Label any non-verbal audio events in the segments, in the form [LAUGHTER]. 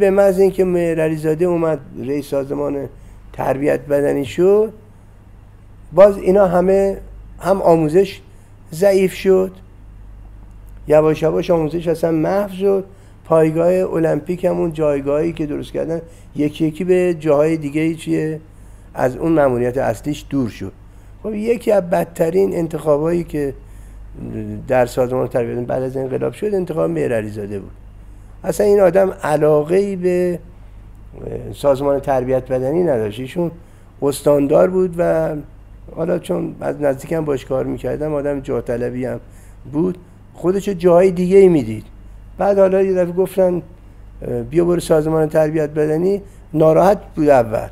به محض اینکه مهرعلیزاده اومد رئیس سازمان تربیت بدنی شد باز اینا همه هم آموزش ضعیف شد. یواش یواش آموزش اصلا محو شد. پایگاه المپیک همون جایگاهی که درست کردن یکی یکی به جاهای دیگه چیه از اون مأموریت اصلیش دور شد. خب یکی از بدترین انتخابایی که در سازمان تربیت بعد از انقلاب شد انتخاب مهرعلی زاده بود. اصلا این آدم علاقه ای به سازمان تربیت بدنی نداشت. ایشون استاندار بود و حالا چون از نزدیک هم باش کار می‌کردم آدم جا طلبی هم بود. خودش جاهای دیگه ای می‌دید. بعد حالا یه دفعه گفتن بیا برو سازمان تربیت بدنی. ناراحت بود اول.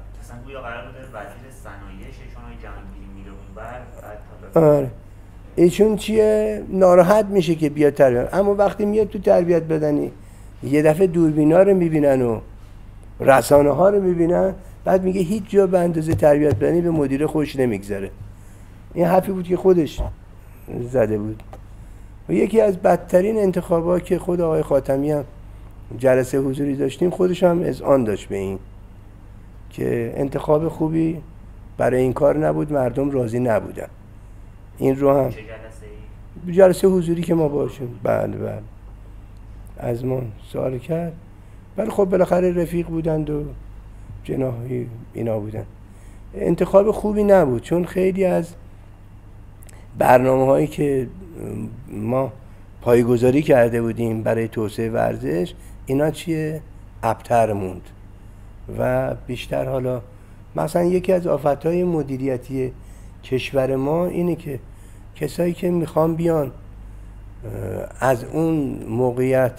آره. ایشون چیه؟ ناراحت میشه که بیا تربیت اما وقتی میاد تو تربیت بدنی یه دفعه دوربینا رو می‌بینن و رسانه ها رو می‌بینن بعد میگه هیچ جا به اندازه تربیت بدنی به مدیر خوش نمیگذره. این حرفی بود که خودش زده بود. و یکی از بدترین انتخابات که خود آقای خاتمی هم جلسه حضوری داشتیم خودش هم از آن داشت به این که انتخاب خوبی برای این کار نبود مردم راضی نبودن. این رو هم جلسه حضوری که ما باشیم. بله بله. از ما سوال کرد. ولی خب بالاخره رفیق بودند و جناحی اینا بودن انتخاب خوبی نبود چون خیلی از برنامه هایی که ما پایگذاری کرده بودیم برای توسعه ورزش اینا چیه؟ ابتر موند. و بیشتر حالا مثلا یکی از های مدیریتی کشور ما اینه که کسایی که می‌خوان بیان از اون موقعیت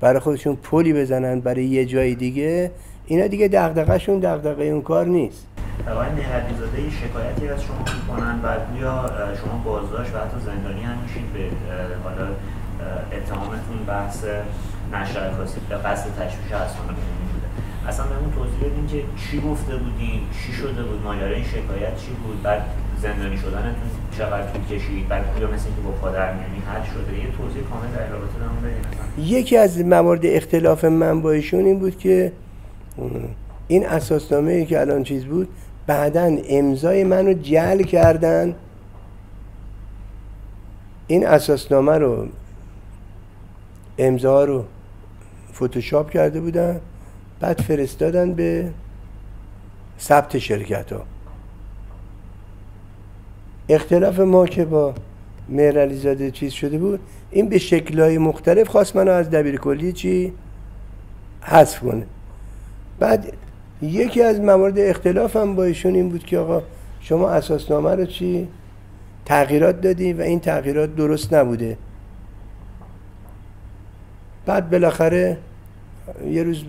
برای خودشون پلی بزنن برای یه جای دیگه اینا دیگه دغدغه‌شون دغدغه اون کار نیست. آقای نهرتی زاده شکایتی از شما می‌کنن و یا شما بازداشت و حتی زندانی هم میشید به حالا اتهامتون بحث نشر به قصد تشویش بوده. اصلا بهمون توضیح بدین که چی گفته بودین چی شده بود ماجرای شکایت چی بود؟ بعد زندانی شدنتون چقدر طول کشید؟ بعد یا مثل اینکه با پادرمیانی حل شده؟ یه توضیح کامل در رابطه بدین یکی از موارد اختلاف من با ایشون این بود که این اساسنامه ای که الان چیز بود بعدا امضای منو جل کردن. این اساسنامه رو امضا رو فتوشاپ کرده بودن بعد فرستادن به ثبت شرکت ها اختلاف ما که با مهر زاده چیز شده بود این به شکلهای مختلف خواست منو از دبیر کلی چی؟ حذف کنه. بعد یکی از موارد اختلاف هم با ایشون این بود که آقا شما اساسنامه رو چی؟ تغییرات دادی و این تغییرات درست نبوده. بعد بالاخره یه روز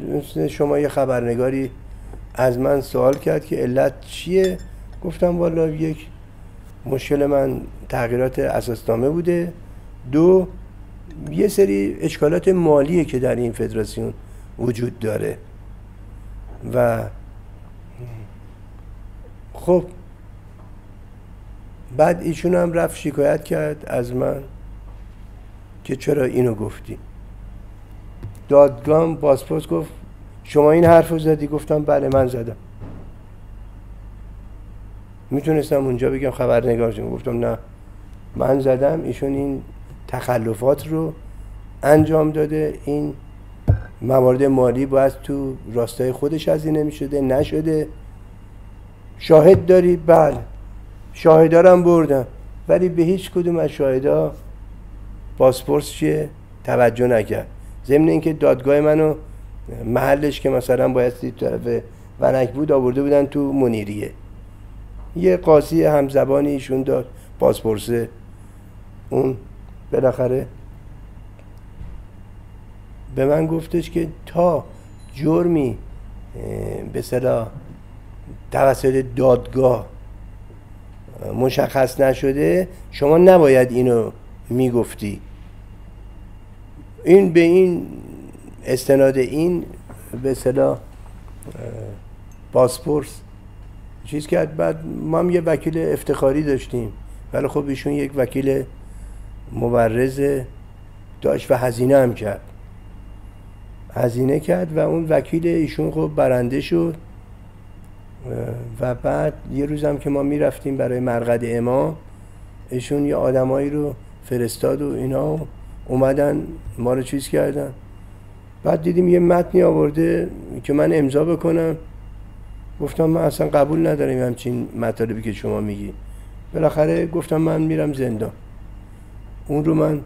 شما یه خبرنگاری از من سوال کرد که علت چیه؟ گفتم والا یک مشکل من تغییرات اساسنامه بوده. دو یه سری اشکالات مالیه که در این فدراسیون وجود داره. و خب بعد ایشون هم رفت شکایت کرد از من که چرا اینو گفتی. دادگاه پاسپورت گفت شما این حرف رو زدی؟ گفتم بله من زدم. می‌تونستم اونجا بگم خبرنگار جون. گفتم نه. من زدم ایشون این تخلفات رو انجام داده. این موارد مالی باید تو راستای خودش هزینه می شده نشده. شاهد داری؟ بله. شاهدارم بردم. ولی به هیچ کدوم از شاهدا پاسپورت چیه؟ توجه نکرد. ضمن اینکه دادگاه منو محلش که مثلا باید طرف ونک بود آورده بودن تو منیریه. یه قاضی همزبانی ایشون داد. پاسپورسه اون بالاخره به من گفتش که تا جرمی به صلاح توسط دادگاه مشخص نشده شما نباید اینو می‌گفتی. این به این استناد این به صلاح پاسپورت چیز کرد. بعد ما هم یه وکیل افتخاری داشتیم. ولی خب ایشون یک وکیل مبرز داشت و هزینه هم کرد. هزینه کرد و اون وکیل ایشون خب برنده شد. و بعد یه روزم که ما می‌رفتیم برای مرقد امام ایشون یه آدمایی رو فرستاد و اینا اومدن ما رو چیز کردن. بعد دیدیم یه متنی آورده که من امضا بکنم. گفتم من اصلا قبول ندارم همچین مطالبی که شما میگی. بالاخره گفتم من میرم زندان. اون رو من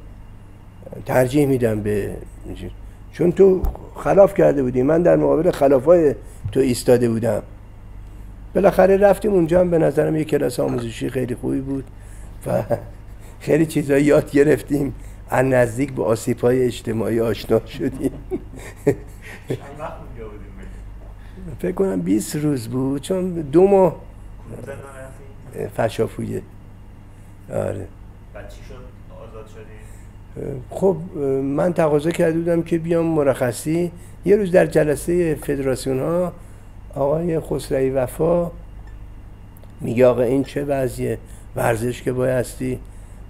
ترجیح میدم به چون تو خلاف کرده بودی. من در مقابل خلافای تو ایستاده بودم. بالاخره رفتیم اونجا هم به نظرم یه کلاس آموزشی خیلی خوبی بود و خیلی چیزایی یاد گرفتیم. از نزدیک به آسیب های اجتماعی آشنا شدیم. فکر کنم 20 روز بود چون دو ماه. فشافویه. آره. خب من تقاضا کرده بودم که بیام مرخصی. یه روز در جلسه فدراسیون ها آقای خسروی وفا میگه آقا این چه وضعیه؟ ورزش که بایستی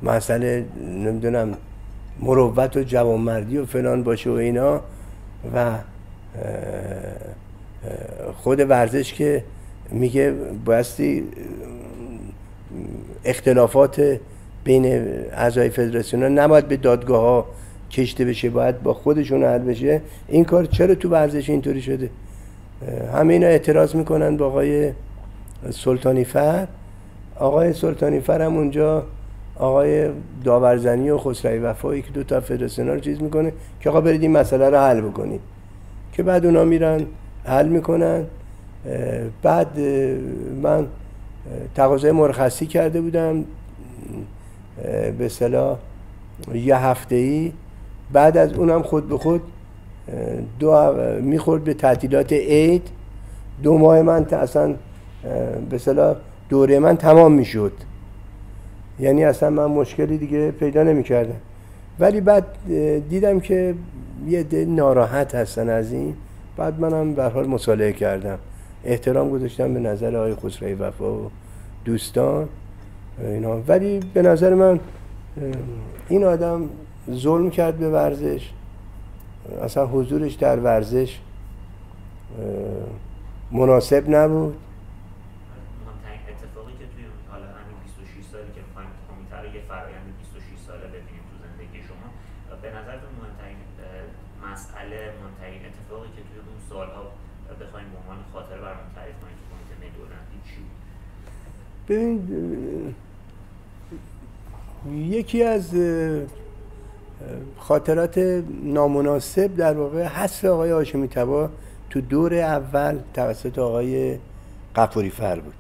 مسئله نمی‌دونم مروت و جوانمردی و فلان باشه و اینا. و خود ورزش که میگه بایستی اختلافات بین اعضای فدراسیون ها نباید به دادگاه ها کشته بشه باید با خودشون حل بشه. این کار چرا تو ورزش اینطوری شده؟ همه اینا اعتراض می‌کنن با آقای سلطانی فر. آقای سلطانی فر هم اونجا آقای داورزنی و خسروی وفایی که دو تا فدراسیون رو چیز می‌کنه که آقا برید این مسئله رو حل بکنید. که بعد اونا میرن حل می‌کنن. بعد من تقاضای مرخصی کرده بودم. به صلاح یه هفته ای بعد از اونم خود به خود دو می‌خورد به تعطیلات عید. دو ماه من اصلا به صلاح دوره من تمام می‌شد. یعنی اصلا من مشکلی دیگه پیدا نمی‌کردم. ولی بعد دیدم که یه ناراحت هستن از این. بعد منم به حال مصالحه کردم. احترام گذاشتم به نظر آقای خسروی وفا و دوستان اینا. ولی به نظر من این آدم ظلم کرد به ورزش. اصلا حضورش در ورزش مناسب نبود اتفاقی که توی حالا همین 26 سالی که می‌خوایم کمیته رو یه فرایند 26 ساله ببینیم تو زندگی شما به نظرتون مهمترین مسئله مهمترین اتفاقی که سالها بخوایم به عنوان خاطر برامون تعریف کنیم تو کمیته ملی المپیک چی بود؟ ببین یکی از خاطرات نامناسب در واقع حس آقای هاشمی تبا تو دور اول توسط آقای قفوری فر بود.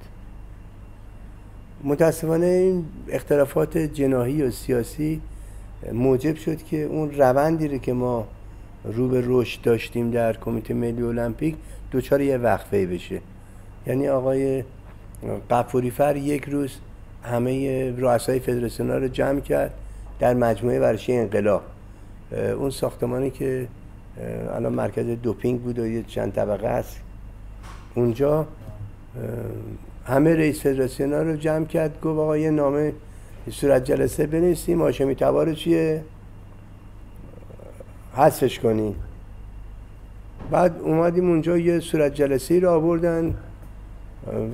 متاسفانه این اختلافات جناهی و سیاسی موجب شد که اون روندی رو که ما رو به رشد داشتیم در کمیته ملی المپیک دوچار یه وقفه بشه. یعنی آقای قفوری فر یک روز همه رؤسای فدراسیون رو جمع کرد در مجموعه ورشی انقلاب. اون ساختمانی که الان مرکز دوپینگ بود و یه چند طبقه است اونجا همه رئیس فدراسیون رو جمع کرد گفت آقا یه نامه صورت جلسه بنویسیم هاشمی تبار چیه؟ حذفش کنی. بعد اومدیم اونجا یه صورت جلسه رو آوردن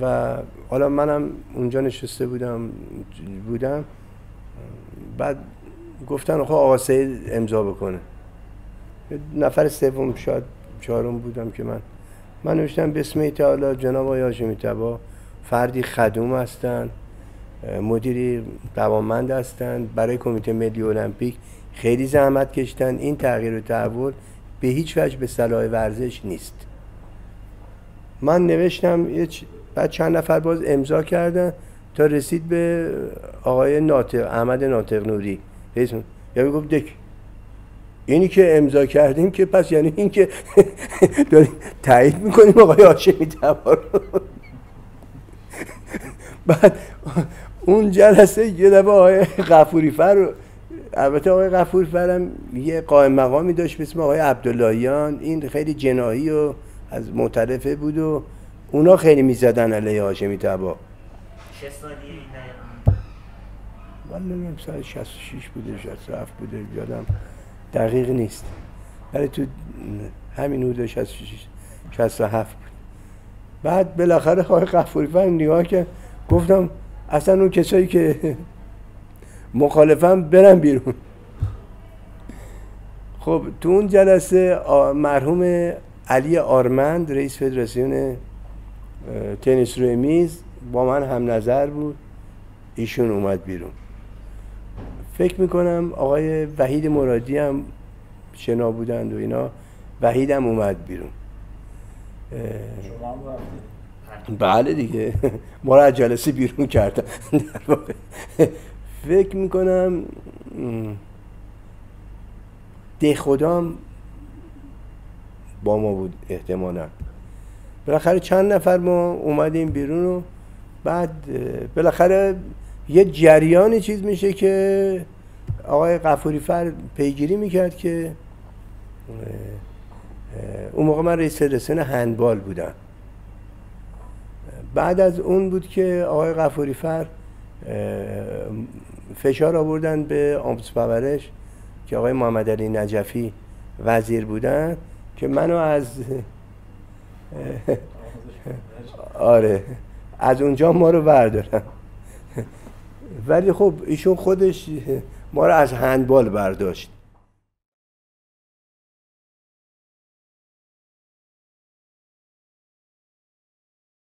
و حالا منم اونجا نشسته بودم بودم. بعد گفتن آقا آقا سید امضا بکنه. نفر سوم شاید چهارم بودم که من. من نوشتم بسم تعالی جناب آقای هاشمی تبا فردی خدوم هستند مدیری دوامند هستند برای کمیته ملی المپیک خیلی زحمت کشتن این تغییر و تحول به هیچ وجه به صلاح ورزش نیست. من نوشتم بعد چند نفر باز امضا کردن تا رسید به آقای ناطق احمد ناطق نوری. اسم یا گفت دک اینی که امضا کردیم که پس یعنی این که [LAUGHS] داریم تایید می‌کنیم آقای هاشمی تبار [LAUGHS] بعد اون جلسه یه دفعه آقای غفوری فر البته آقای غفوری فرم یه قائم مقامی داشت به اسم آقای عبداللهیان. این خیلی جنایی و از معترفه بود و اونا خیلی می‌زدن علیه هاشمی تبا. چه سالی من نمیم سال 66 بوده 67 بوده یادم دقیق نیست. ولی تو همین حدود 66 67 بود. بعد بالاخره آقای قفوری فر نگاه که گفتم اصلا اون کسایی که مخالفم برن بیرون. خب تو اون جلسه مرحوم علی آرمند رئیس فدراسیون تنیس روی میز با من هم نظر بود. ایشون اومد بیرون. فکر می‌کنم آقای وحید مرادی هم شنا بودند و اینا. وحید هم اومد بیرون. بله دیگه. ما را از جلسه بیرون کردن. در واقع. فکر می‌کنم ده خدام با ما بود احتمالا. بالاخره چند نفر ما اومدیم بیرون و بعد بالاخره یه جریانی چیز میشه که آقای قفوری فر پیگیری می‌کرد که اون موقع من رئیس فدراسیون هندبال بودم. بعد از اون بود که آقای قفوری فر فشار آوردن به آمپس پاورش که آقای محمد علی نجفی وزیر بودن که منو از [LAUGHS] آره از اونجا ما رو بردارن. ولی خب ایشون خودش ما رو از هندبال برداشت.